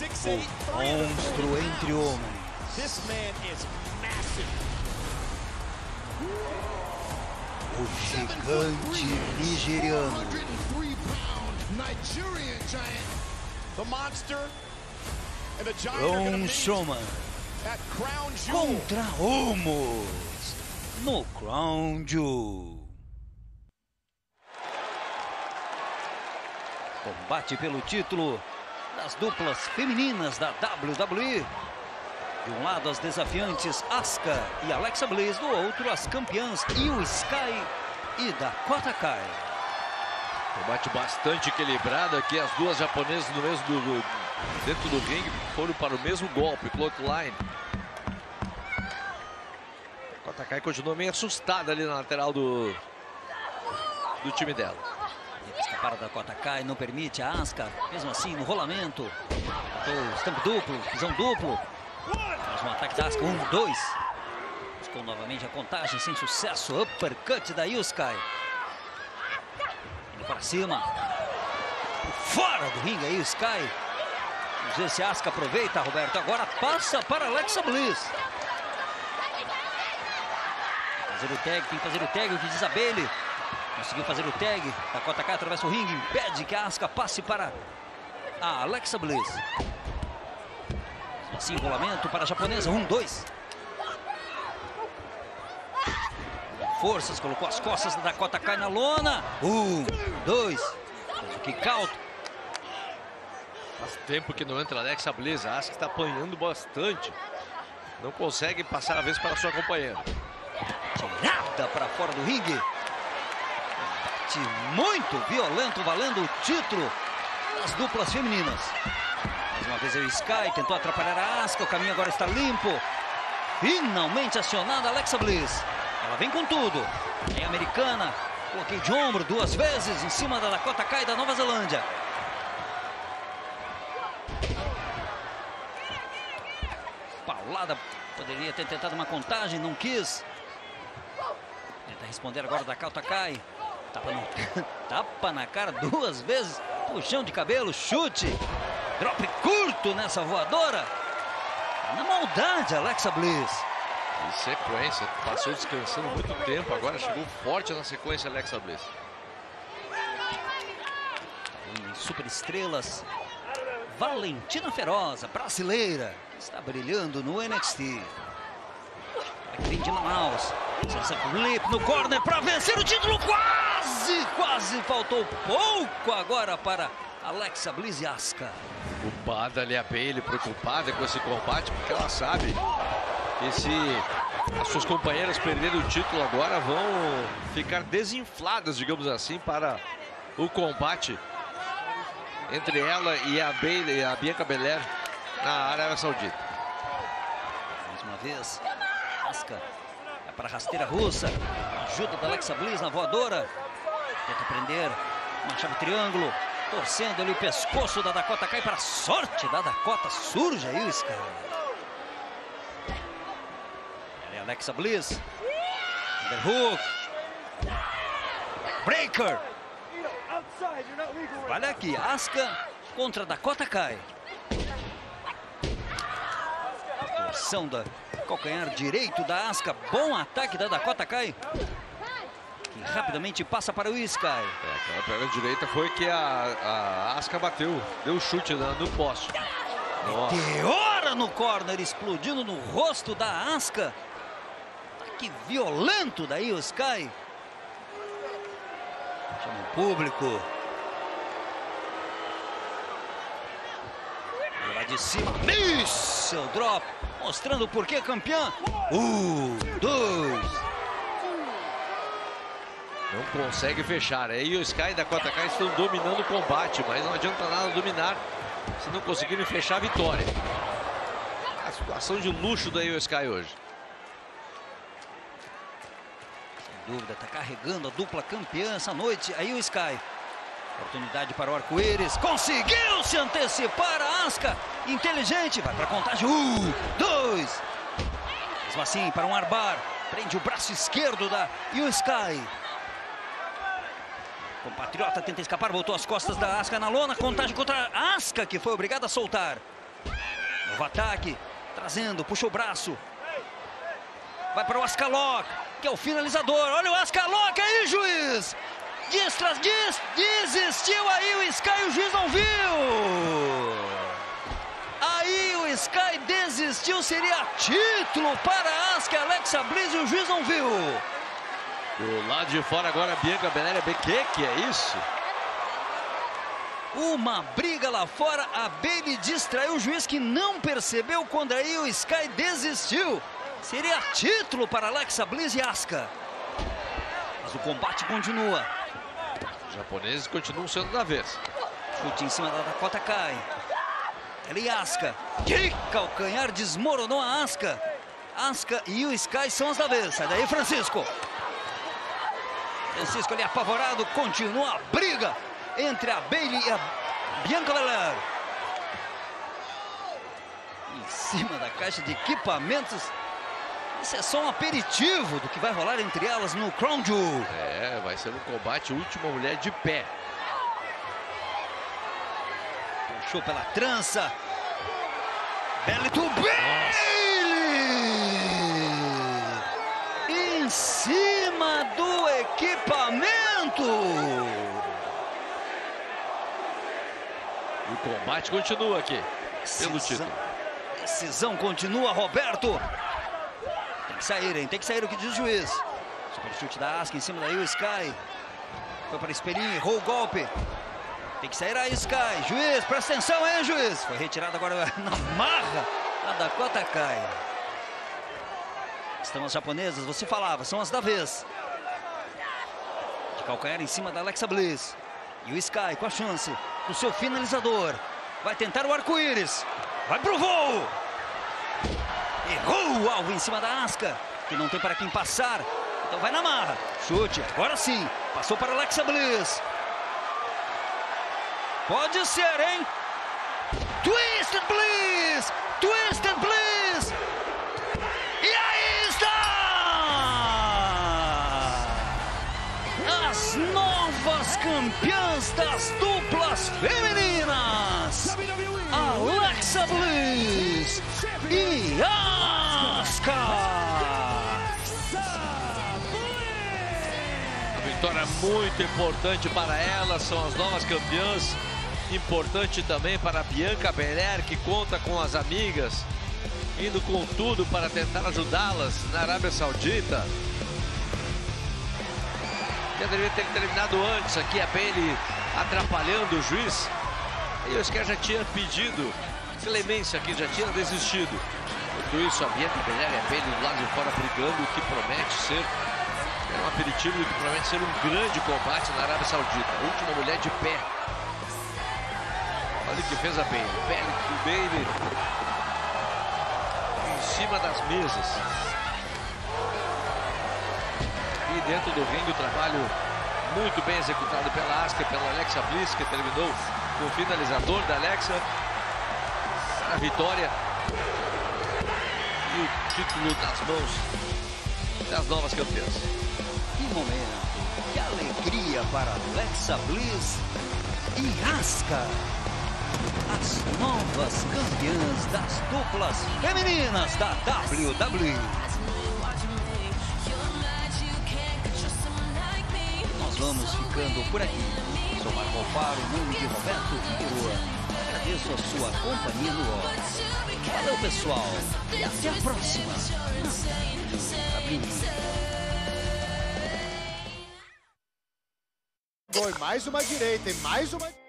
O monstro entre homens. This man is massive. O gigante nigeriano. 103 pound Nigerian giant. The monster and the giant are gonna Braun meet Strowman at Crown Jewel. contra Homos no Crown Jewel. Combate pelo título das duplas femininas da WWE. De um lado as desafiantes Asuka e Alexa Bliss, do outro as campeãs Io Sky e Dakota Kai. Combate bastante equilibrado aqui. As duas japonesas no mesmo do, do- dentro do ringue foram para o mesmo golpe, plotline. Dakota Kai continua meio assustada ali na lateral do, do time dela. Escapar da Dakota Kai, não permite a Asuka, mesmo assim no rolamento. Tentou stamp duplo, pisão duplo. Mais um ataque da Asuka, um, dois. Buscou novamente a contagem, sem sucesso. Uppercut da Yuskai. Indo para cima. Fora do ringue, a Yuskai. Vamos ver se a Asuka aproveita, Roberto. Agora passa para Alexa Bliss. Fazer o tag, tem que fazer o tag, o que diz a Bailey. Conseguiu fazer o tag. Dakota Kai atravessa o ringue, impede que a Asuka passe para a Alexa Bliss. Assim, rolamento para a japonesa. Um, dois. Forças, colocou as costas da Dakota Kai na lona. Um, dois. Fez o kick out. Faz tempo que não entra Alexa Bliss. A Asuka está apanhando bastante. Não consegue passar a vez para sua companheira. Tirada para fora do ringue. Bate muito violento, valendo o título das duplas femininas. Mais uma vez o Sky tentou atrapalhar a Asuka. O caminho agora está limpo. Finalmente acionada Alexa Bliss. Ela vem com tudo. É americana. Coloquei de ombro duas vezes em cima da Dakota Kai da Nova Zelândia. Paulada. Poderia ter tentado uma contagem, não quis. Tenta responder agora da Dakota Kai. Tapa, no... Tapa na cara duas vezes. Puxão de cabelo, chute. Drop curto nessa voadora. Na maldade, Alexa Bliss. E sequência, passou descansando muito tempo, agora chegou forte na sequência Alexa Bliss. Super estrelas. Valentina Feroza, brasileira, está brilhando no NXT. Vem de Manaus. Flip no corner para vencer o título. Quase, quase faltou pouco agora para Alexa Bliss Asuka. Culpada ali a Bailey, preocupada com esse combate, porque ela sabe que se as suas companheiras perderem o título agora, vão ficar desinfladas, digamos assim, para o combate entre ela e a Bailey, a Bianca Belair na Arábia Saudita. Mais uma vez, Asuka é para a rasteira russa. Ajuda da Alexa Bliss na voadora. Tenta prender uma chave triângulo. Torcendo ali o pescoço da Dakota cai para a sorte da Dakota. Surge aí o. Ela é Alexa Bliss. Underhook. Breaker. Olha aqui, Asuka contra Dakota Kai. Torção da calcanhar direito da Asuka. Bom ataque da Dakota Kai. Que rapidamente passa para o Sky. É, aquela perna direita foi que a, a Asuka bateu, deu um chute na- no poste. Nossa. Teora no corner, explodindo no rosto da Asuka. Que violento daí o Sky. Chama o público. Lá de cima, míssel drop, mostrando o porquê campeã. Um, dois, Não consegue fechar. Aí o Sky da Dakota Kai estão dominando o combate, mas não adianta nada dominar se não conseguirem fechar a vitória. A situação de luxo da Io Sky hoje. Sem dúvida, está carregando a dupla campeã essa noite. Aí o Sky. Oportunidade para o arco-íris. Conseguiu se antecipar a Asca. Inteligente. Vai para a contagem. Um, dois. Mesmo assim, para um arbar. Prende o braço esquerdo da Io Sky. Compatriota tenta escapar, voltou as costas da Asca na lona. Contagem contra a Asca, que foi obrigada a soltar. Novo ataque, trazendo, puxa o braço. Vai para o Ascaloc, que é o finalizador. Olha o Ascaloc aí, juiz! Distra, diz, desistiu aí o Sky, o juiz não viu! Aí o Sky desistiu, seria título para Asca, Alexa Bliss e o juiz não viu. Do lado de fora agora, Bianca Benéria. Que que é isso? Uma briga lá fora, a Bailey distraiu o juiz que não percebeu quando aí o Sky desistiu. Seria título para Alexa Bliss e Asuka. Mas o combate continua. Os japoneses continuam sendo da vez. Chute em cima da Dakota Kai. Ela e Asuka. Que calcanhar desmoronou a Asuka. Asuka e o Sky são as da vez. Sai daí, Francisco. Francisco ali apavorado. Continua a briga entre a Bailey e a Bianca Belair. Em cima da caixa de equipamentos. Isso é só um aperitivo do que vai rolar entre elas no Crown Jewel. É, vai ser um combate última mulher de pé. Puxou pela trança. Belly to Bailey! Em cima do equipamento! E o combate continua aqui, pelo título. Decisão continua, Roberto. Que sair, hein? Tem que sair o que diz o juiz. Super chute da Asuka em cima da Io Sky. Foi para espelhinho, errou o golpe. Tem que sair a Sky. Juiz, presta atenção, hein, juiz? Foi retirado agora na marra a Dakota Kai. Estão as japonesas, você falava, são as da vez. De calcanhar em cima da Alexa Bliss. E o Sky com a chance do seu finalizador. Vai tentar o arco-íris. Vai pro voo. Errou o alvo em cima da Asca, que não tem para quem passar. Então vai na marra. Chute, agora sim. Passou para Alexa Bliss. Pode ser, hein? Twisted Bliss! Twisted Bliss! E Vitória muito importante para elas, são as novas campeãs. Importante também para a Bianca Belair, que conta com as amigas, indo com tudo para tentar ajudá-las na Arábia Saudita. Já deveria ter terminado antes aqui, a Bailey atrapalhando o juiz. E o Oscar já tinha pedido clemência aqui, já tinha desistido. Bianca Belair e a Bailey do lado de fora brigando, o que promete ser é um aperitivo que promete ser um grande combate na Arábia Saudita. A última mulher de pé. Olha que fez a Bailey. Bailey, o Bailey em cima das mesas. E dentro do ringue o trabalho muito bem executado pela Asuka, pela Alexa Bliss, que terminou com o finalizador da Alexa. A vitória o título nas mãos das novas campeãs. Que momento, que alegria para Alexa Bliss e Asuka. As novas campeãs das duplas femininas da WWE. Nós vamos ficando por aqui. Sou Marco Alfaro, em nome de Roberto Figueroa. Agradeço a sua companhia no ó. Valeu, pessoal. E até a próxima. Foi mais uma direita e mais uma.